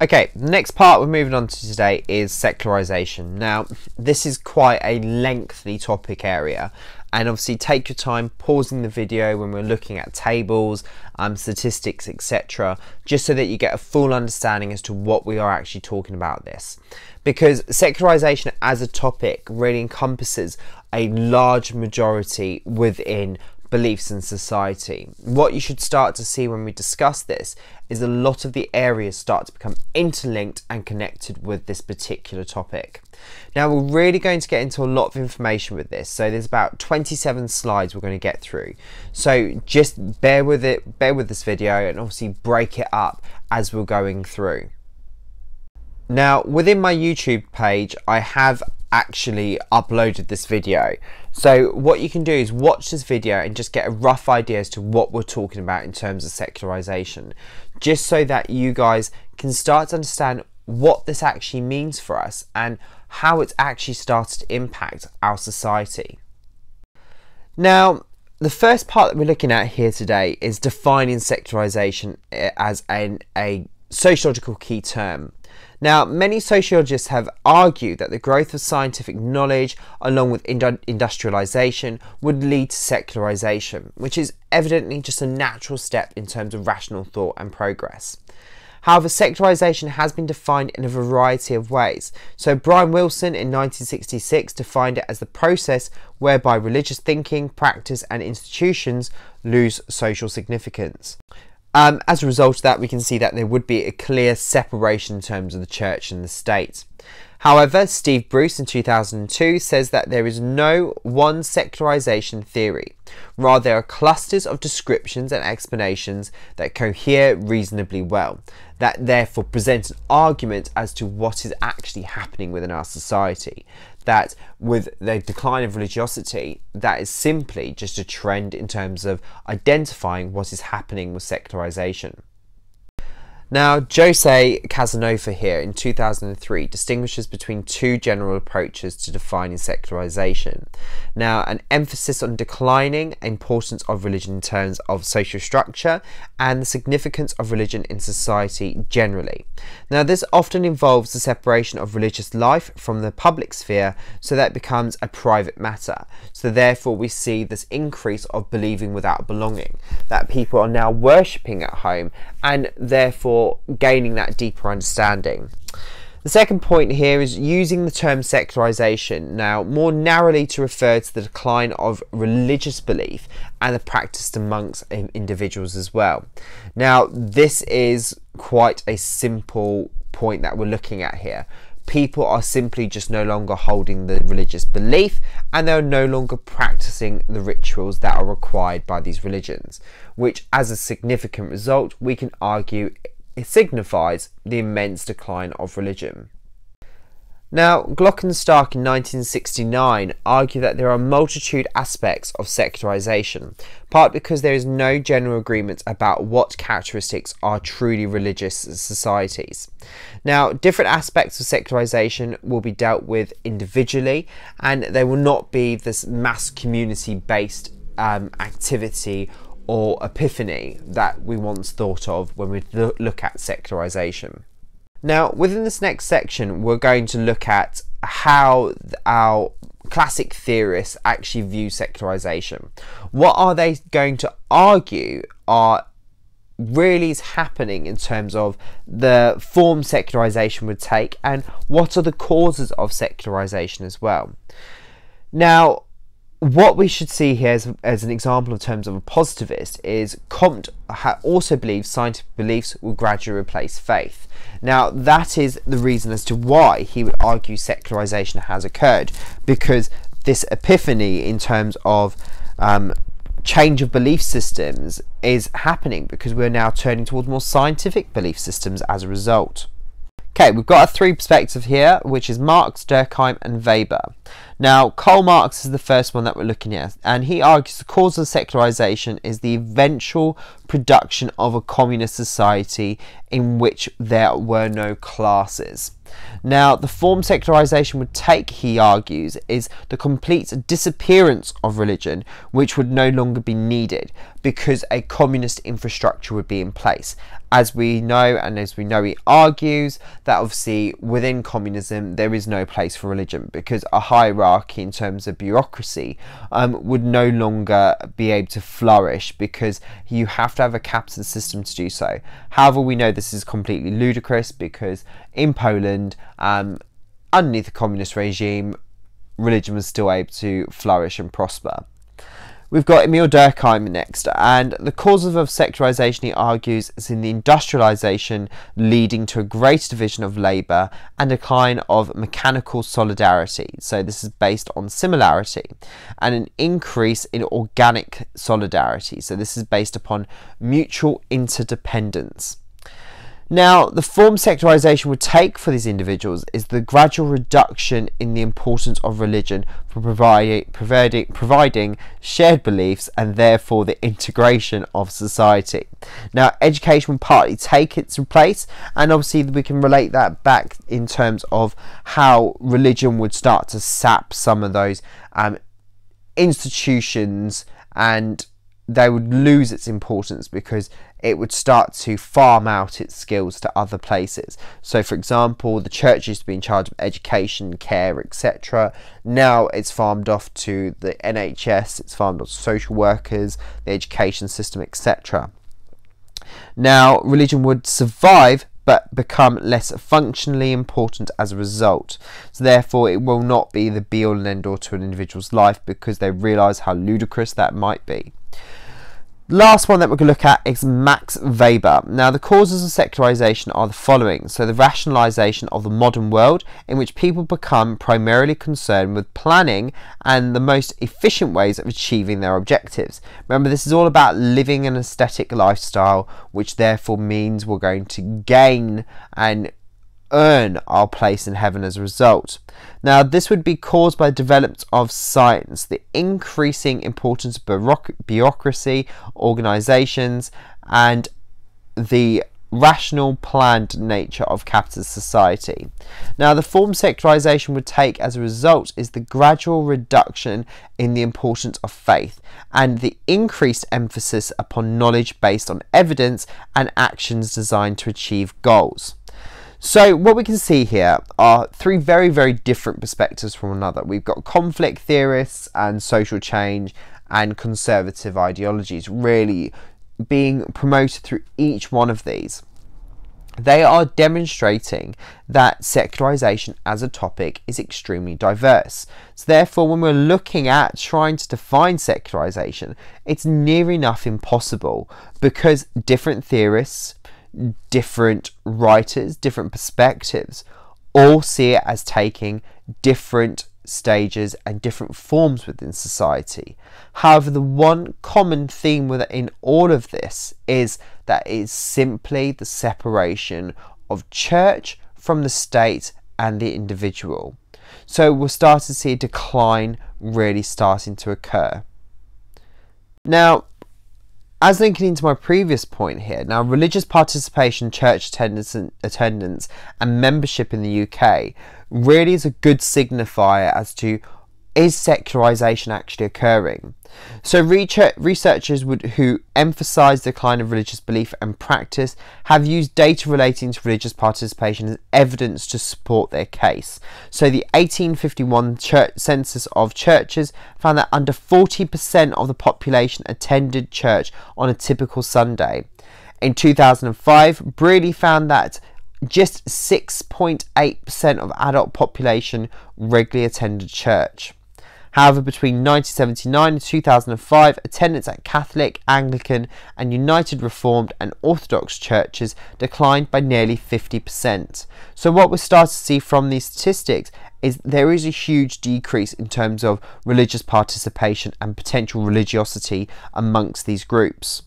Okay, the next part we're moving on to today is secularization. Now, this is quite a lengthy topic area, and obviously take your time pausing the video when we're looking at tables, um, statistics, etc., just so that you get a full understanding as to what we are actually talking about this. Because secularization as a topic really encompasses a large majority within beliefs in society. What you should start to see when we discuss this is a lot of the areas start to become interlinked and connected with this particular topic. Now we're really going to get into a lot of information with this. So there's about 27 slides we're going to get through. So just bear with it, bear with this video and obviously break it up as we're going through. Now within my YouTube page I have actually uploaded this video. So what you can do is watch this video and just get a rough idea as to what we're talking about in terms of secularization, just so that you guys can start to understand what this actually means for us and how it's actually started to impact our society. Now, the first part that we're looking at here today is defining secularization eh, as an, a sociological key term. Now, many sociologists have argued that the growth of scientific knowledge, along with industrialization, would lead to secularization, which is evidently just a natural step in terms of rational thought and progress. However, secularization has been defined in a variety of ways. So, Brian Wilson in 1966 defined it as the process whereby religious thinking, practice, and institutions lose social significance. Um, as a result of that, we can see that there would be a clear separation in terms of the church and the state. However, Steve Bruce in 2002 says that there is no one secularization theory. Rather, there are clusters of descriptions and explanations that cohere reasonably well, that therefore present an argument as to what is actually happening within our society that with the decline of religiosity, that is simply just a trend in terms of identifying what is happening with secularization. Now, Jose Casanova here in 2003 distinguishes between two general approaches to defining secularization. Now, an emphasis on declining importance of religion in terms of social structure and the significance of religion in society generally. Now, this often involves the separation of religious life from the public sphere so that it becomes a private matter. So, therefore, we see this increase of believing without belonging, that people are now worshipping at home and therefore gaining that deeper understanding. The second point here is using the term secularization now more narrowly to refer to the decline of religious belief and the practice amongst individuals as well. Now, this is quite a simple point that we're looking at here. People are simply just no longer holding the religious belief and they're no longer practicing the rituals that are required by these religions, which, as a significant result, we can argue signifies the immense decline of religion. Now, Glock and Stark in 1969 argue that there are multitude aspects of secularization, part because there is no general agreement about what characteristics are truly religious societies. Now, different aspects of secularization will be dealt with individually, and there will not be this mass community based um, activity or epiphany that we once thought of when we look at secularization. Now, within this next section, we're going to look at how our classic theorists actually view secularization. What are they going to argue are really is happening in terms of the form secularization would take and what are the causes of secularization as well. Now, what we should see here as, as, an example in terms of a positivist is Comte also believes scientific beliefs will gradually replace faith. Now, that is the reason as to why he would argue secularization has occurred, because this epiphany in terms of um, change of belief systems is happening because we're now turning towards more scientific belief systems as a result. Okay, we've got a three perspective here, which is Marx, Durkheim, and Weber. Now, Karl Marx is the first one that we're looking at, and he argues the cause of secularization is the eventual production of a communist society in which there were no classes. Now, the form secularization would take, he argues, is the complete disappearance of religion, which would no longer be needed because a communist infrastructure would be in place. As we know, and as we know, he argues that obviously within communism there is no place for religion because a hierarchy in terms of bureaucracy um, would no longer be able to flourish because you have to have a capitalist system to do so. However, we know this is completely ludicrous because in Poland, um, underneath the communist regime, religion was still able to flourish and prosper. We've got Emil Durkheim next, and the causes of secularization, he argues, is in the industrialization leading to a greater division of labour and decline of mechanical solidarity. So, this is based on similarity, and an increase in organic solidarity. So, this is based upon mutual interdependence. Now, the form secularization would take for these individuals is the gradual reduction in the importance of religion for providing, providing, providing shared beliefs and therefore the integration of society. Now, education would partly take its place, and obviously, we can relate that back in terms of how religion would start to sap some of those um, institutions and they would lose its importance because it would start to farm out its skills to other places. So, for example, the church used to be in charge of education, care, etc. Now it's farmed off to the NHS, it's farmed off to social workers, the education system, etc. Now, religion would survive but become less functionally important as a result. So, therefore, it will not be the be all and end all to an individual's life because they realise how ludicrous that might be. Last one that we're going to look at is Max Weber. Now, the causes of secularization are the following. So, the rationalization of the modern world, in which people become primarily concerned with planning and the most efficient ways of achieving their objectives. Remember, this is all about living an aesthetic lifestyle, which therefore means we're going to gain and earn our place in heaven as a result. Now, this would be caused by development of science, the increasing importance of bureaucracy, organizations, and the rational, planned nature of capitalist society. Now, the form secularization would take as a result is the gradual reduction in the importance of faith and the increased emphasis upon knowledge based on evidence and actions designed to achieve goals. So what we can see here are three very, very different perspectives from another. We've got conflict theorists and social change and conservative ideologies really being promoted through each one of these. They are demonstrating that secularization as a topic is extremely diverse. So, therefore, when we're looking at trying to define secularization, it's near enough impossible because different theorists, different writers, different perspectives, all see it as taking different stages and different forms within society. However, the one common theme within all of this is that it is simply the separation of church from the state and the individual. So we'll start to see a decline really starting to occur. Now, as linking into my previous point here, now religious participation, church attendance and, attendance and membership in the UK really is a good signifier as to is secularization actually occurring? So researchers would, who emphasize the decline of religious belief and practice have used data relating to religious participation as evidence to support their case. So the 1851 church, census of churches found that under 40% of the population attended church on a typical Sunday. In 2005, Brierley found that just 6.8% of adult population regularly attended church. However, between 1979 and 2005, attendance at Catholic, Anglican, and United Reformed and Orthodox churches declined by nearly 50%. So, what we start to see from these statistics is there is a huge decrease in terms of religious participation and potential religiosity amongst these groups.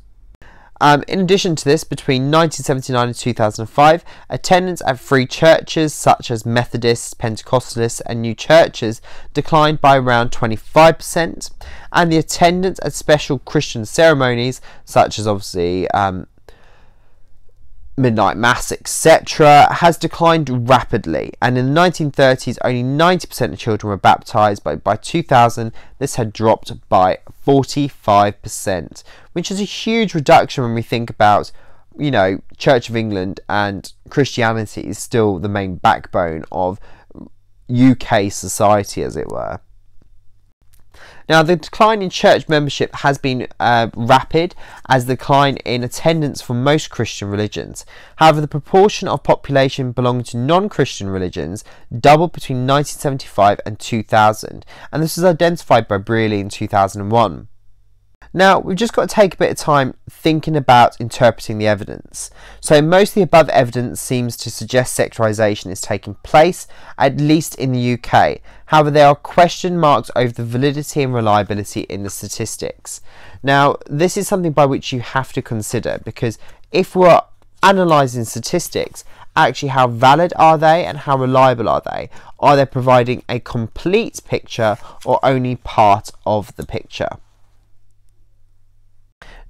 Um, in addition to this, between 1979 and 2005, attendance at free churches such as Methodists, Pentecostalists, and new churches declined by around 25%, and the attendance at special Christian ceremonies, such as obviously um, midnight mass, etc., has declined rapidly. And in the 1930s, only 90% of children were baptized, but by 2000, this had dropped by 45%, which is a huge reduction when we think about, you know, Church of England and Christianity is still the main backbone of UK society, as it were. Now, the decline in church membership has been uh, rapid, as the decline in attendance for most Christian religions. However, the proportion of population belonging to non Christian religions doubled between 1975 and 2000, and this was identified by Brierley in 2001. Now, we've just got to take a bit of time thinking about interpreting the evidence. So, most of the above evidence seems to suggest secularisation is taking place, at least in the UK. However, there are question marks over the validity and reliability in the statistics. Now, this is something by which you have to consider because if we're analysing statistics, actually how valid are they and how reliable are they? Are they providing a complete picture or only part of the picture?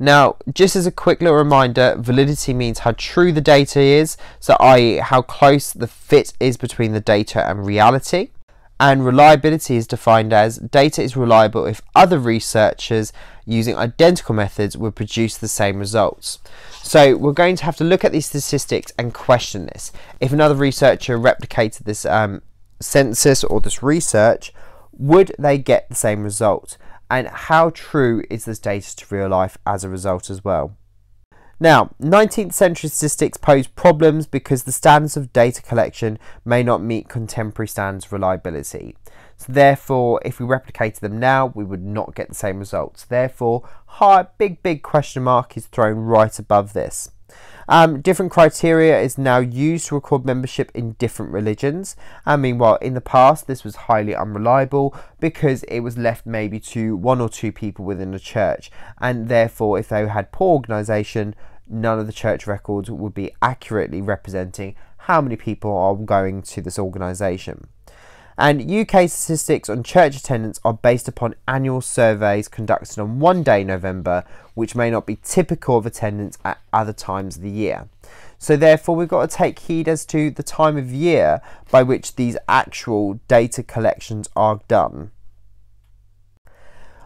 Now, just as a quick little reminder, validity means how true the data is, so i.e. how close the fit is between the data and reality. And reliability is defined as data is reliable if other researchers using identical methods would produce the same results. So we're going to have to look at these statistics and question this. If another researcher replicated this um, census or this research, would they get the same result? And how true is this data to real life as a result as well. Now, 19th century statistics pose problems because the standards of data collection may not meet contemporary standards of reliability. So therefore, if we replicated them now, we would not get the same results. Therefore, high, big, big question mark is thrown right above this. Um, different criteria is now used to record membership in different religions. And meanwhile, in the past, this was highly unreliable because it was left maybe to one or two people within the church. And therefore, if they had poor organisation, none of the church records would be accurately representing how many people are going to this organisation. And UK statistics on church attendance are based upon annual surveys conducted on one day in November, which may not be typical of attendance at other times of the year. So, therefore, we've got to take heed as to the time of year by which these actual data collections are done.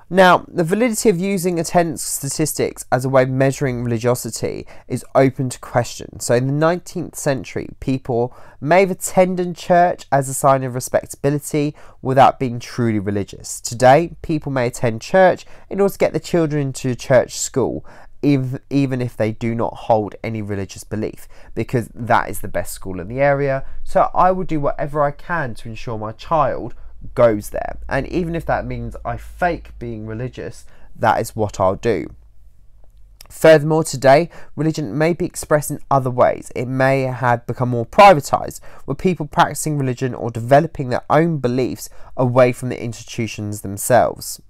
Now, the validity of using attendance statistics as a way of measuring religiosity is open to question. So, in the 19th century, people may have attended church as a sign of respectability without being truly religious. Today, people may attend church in order to get the children to church school, even if they do not hold any religious belief, because that is the best school in the area. So, I will do whatever I can to ensure my child goes there. And even if that means I fake being religious, that is what I'll do. Furthermore, today, religion may be expressed in other ways. It may have become more privatized, with people practicing religion or developing their own beliefs away from the institutions themselves.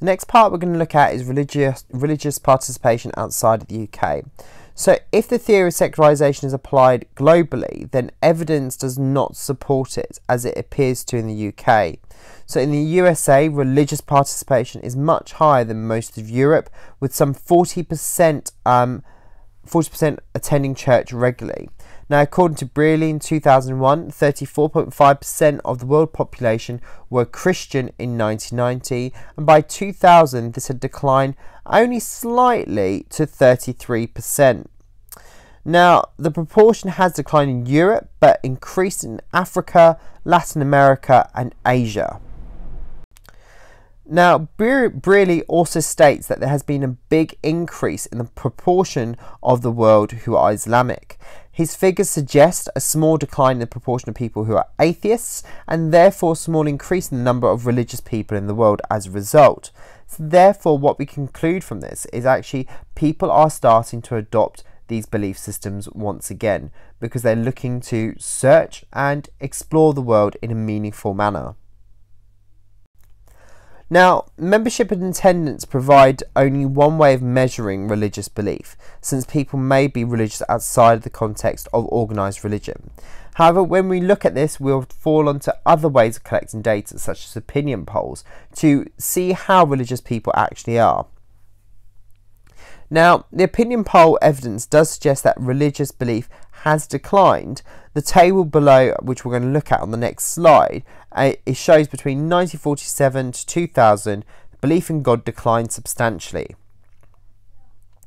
The next part we're going to look at is religious, religious participation outside of the UK. So, if the theory of secularization is applied globally, then evidence does not support it as it appears to in the UK. So, in the USA, religious participation is much higher than most of Europe, with some 40%, um, 40% attending church regularly. Now, according to Brierley in 2001, 34.5% of the world population were Christian in 1990, and by 2000, this had declined only slightly to 33%. Now, the proportion has declined in Europe but increased in Africa, Latin America, and Asia. Now, Brierley also states that there has been a big increase in the proportion of the world who are Islamic. His figures suggest a small decline in the proportion of people who are atheists, and therefore a small increase in the number of religious people in the world as a result. So therefore, what we conclude from this is actually people are starting to adopt these belief systems once again because they're looking to search and explore the world in a meaningful manner. Now, membership and attendance provide only one way of measuring religious belief, since people may be religious outside of the context of organised religion. However, when we look at this, we'll fall onto other ways of collecting data, such as opinion polls, to see how religious people actually are. Now, the opinion poll evidence does suggest that religious belief has declined. The table below, which we're going to look at on the next slide, uh, it shows between 1947 to 2000, belief in God declined substantially.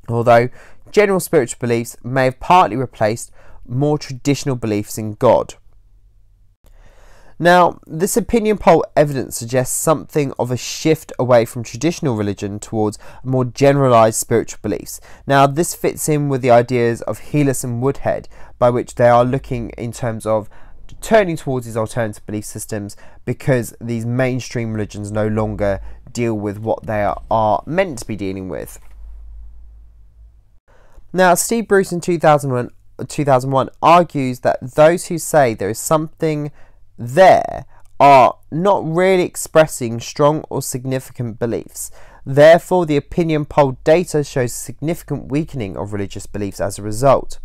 Although general spiritual beliefs may have partly replaced more traditional beliefs in God. Now, this opinion poll evidence suggests something of a shift away from traditional religion towards more generalized spiritual beliefs. Now, this fits in with the ideas of Heelas and Woodhead, by which they are looking in terms of turning towards these alternative belief systems because these mainstream religions no longer deal with what they are, are meant to be dealing with. Now, Steve Bruce in 2001, 2001 argues that those who say there is something there are not really expressing strong or significant beliefs. Therefore, the opinion poll data shows significant weakening of religious beliefs as a result.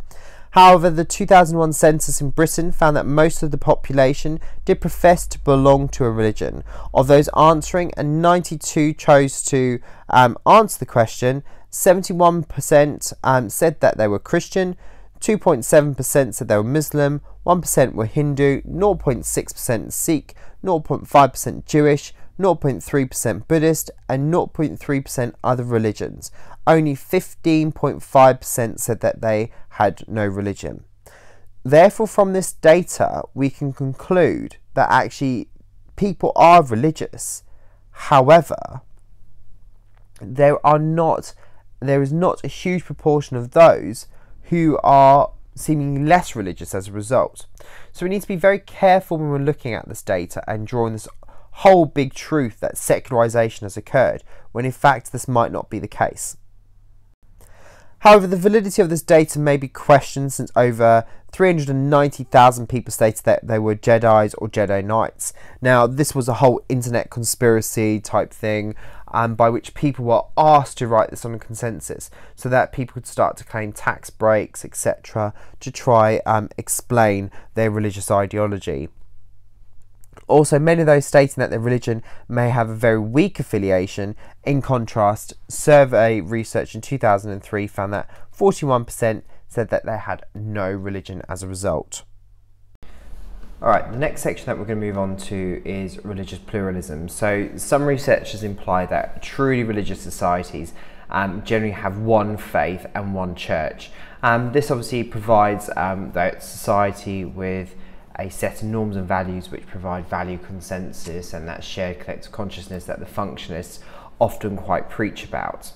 However, the 2001 census in Britain found that most of the population did profess to belong to a religion. Of those answering, and 92 chose to um, answer the question, 71% um, said that they were Christian, 2.7% said they were Muslim, 1% were Hindu, 0.6% Sikh, 0.5% Jewish, 0.3% Buddhist, and 0.3% other religions. Only 15.5% said that they had no religion. Therefore, from this data, we can conclude that actually people are religious. However, there are not there is not a huge proportion of those who are seeming less religious as a result. So we need to be very careful when we're looking at this data and drawing this whole big truth that secularization has occurred, when in fact this might not be the case. However, the validity of this data may be questioned since over 390,000 people stated that they were Jedi's or Jedi Knights. Now, this was a whole internet conspiracy type thing um, by which people were asked to write this on a consensus so that people could start to claim tax breaks, etc., to try um, explain their religious ideology. Also, many of those stating that their religion may have a very weak affiliation. In contrast, survey research in 2003 found that 41% said that they had no religion as a result. Alright, the next section that we're going to move on to is religious pluralism. So, some researchers imply that truly religious societies um, generally have one faith and one church. Um, this obviously provides um, that society with a set of norms and values which provide value consensus and that shared collective consciousness that the functionists often quite preach about.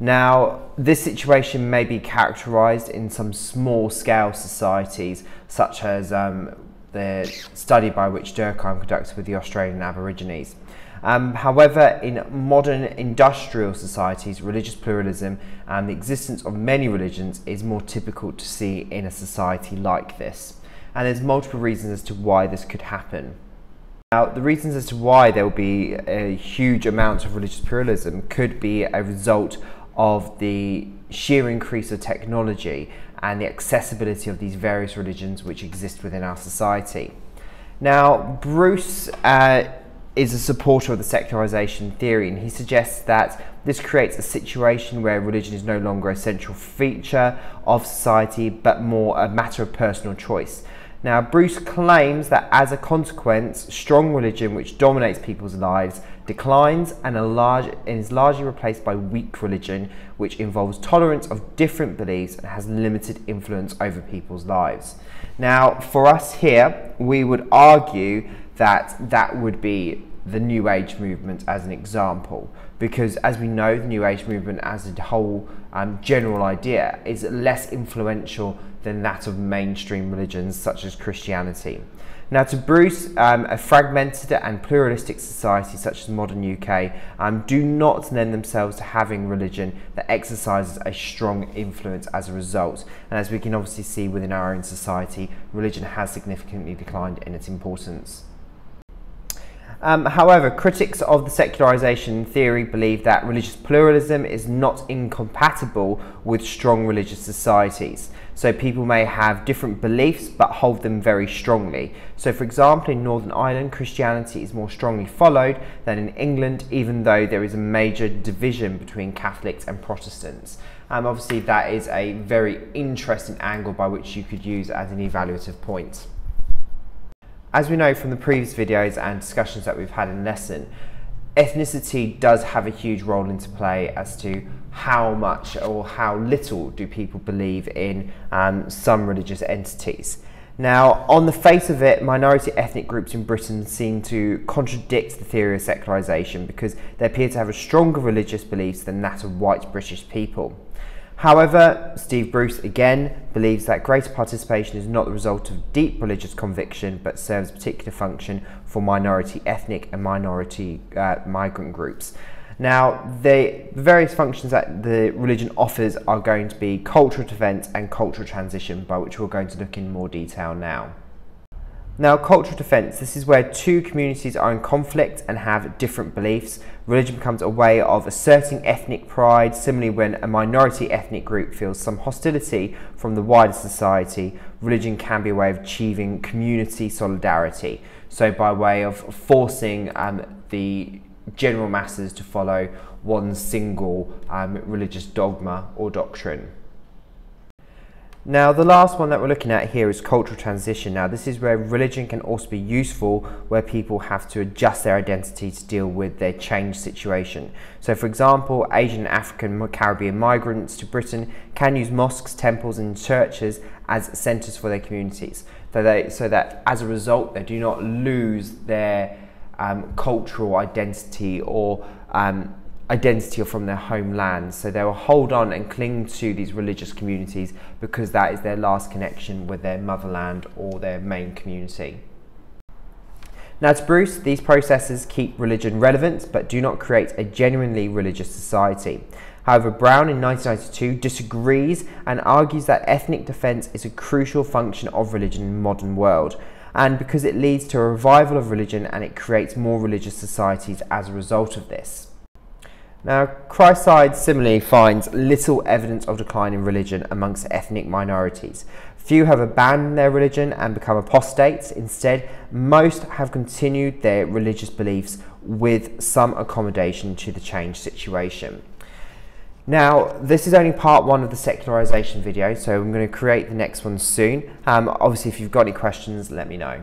Now, this situation may be characterized in some small scale societies, such as um, the study by which Durkheim conducted with the Australian Aborigines. Um, however, in modern industrial societies, religious pluralism and the existence of many religions is more typical to see in a society like this and there's multiple reasons as to why this could happen. Now, the reasons as to why there will be a huge amount of religious pluralism could be a result of the sheer increase of technology and the accessibility of these various religions which exist within our society. Now, Bruce uh, is a supporter of the secularization theory, and he suggests that this creates a situation where religion is no longer a central feature of society, but more a matter of personal choice. Now, Bruce claims that as a consequence, strong religion, which dominates people's lives, declines and, large, and, is largely replaced by weak religion, which involves tolerance of different beliefs and has limited influence over people's lives. Now, for us here, we would argue that that would be the New Age movement as an example, because as we know, the New Age movement as a whole um, general idea is less influential than that of mainstream religions such as Christianity. Now, to Bruce, um, a fragmented and pluralistic society such as modern UK um, do not lend themselves to having religion that exercises a strong influence as a result. And as we can obviously see within our own society, religion has significantly declined in its importance. Um, however, critics of the secularization theory believe that religious pluralism is not incompatible with strong religious societies. So people may have different beliefs but hold them very strongly. So for example, in Northern Ireland, Christianity is more strongly followed than in England, even though there is a major division between Catholics and Protestants. Um, obviously, that is a very interesting angle by which you could use as an evaluative point. As we know from the previous videos and discussions that we've had in lesson, ethnicity does have a huge role into play as to how much or how little do people believe in um, some religious entities. Now, on the face of it, minority ethnic groups in Britain seem to contradict the theory of secularisation because they appear to have a stronger religious beliefs than that of white British people. However, Steve Bruce again believes that greater participation is not the result of deep religious conviction but serves a particular function for minority ethnic and minority uh, migrant groups. Now, the various functions that the religion offers are going to be cultural defence and cultural transition, by which we're going to look in more detail now. Now, cultural defence, this is where two communities are in conflict and have different beliefs. Religion becomes a way of asserting ethnic pride. Similarly, when a minority ethnic group feels some hostility from the wider society, religion can be a way of achieving community solidarity. So, by way of forcing um, the general masses to follow one single um, religious dogma or doctrine. Now, the last one that we're looking at here is cultural transition. Now, this is where religion can also be useful, where people have to adjust their identity to deal with their changed situation. So, for example, Asian African Caribbean migrants to Britain can use mosques, temples, and churches as centres for their communities, so, they, so that as a result, they do not lose their um, cultural identity or um, identity or from their homeland. So they will hold on and cling to these religious communities because that is their last connection with their motherland or their main community. Now to Bruce, these processes keep religion relevant but do not create a genuinely religious society. However, Brown in 1992 disagrees and argues that ethnic defence is a crucial function of religion in the modern world and because it leads to a revival of religion and it creates more religious societies as a result of this. Now, Chryssides similarly finds little evidence of decline in religion amongst ethnic minorities. Few have abandoned their religion and become apostates. Instead, most have continued their religious beliefs with some accommodation to the changed situation. Now, this is only part one of the secularization video, so I'm going to create the next one soon. Um, obviously, if you've got any questions, let me know.